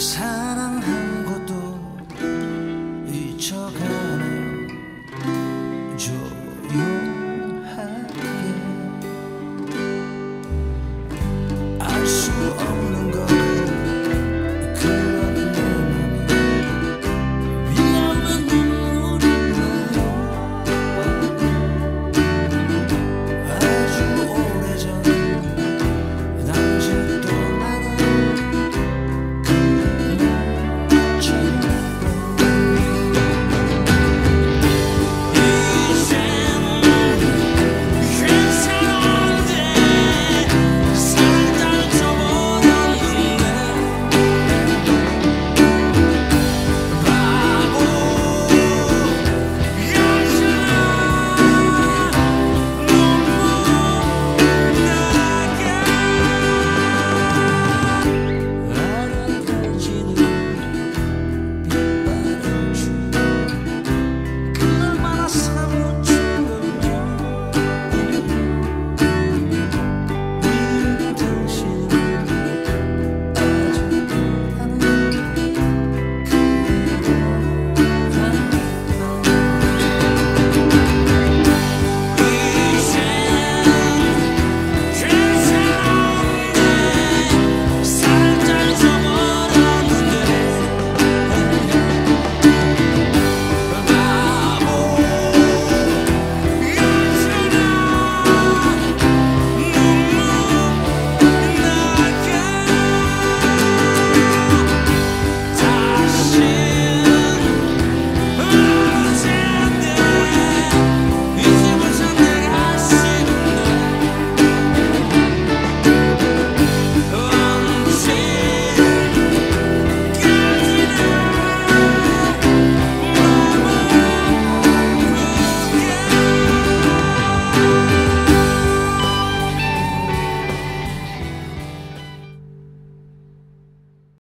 Sound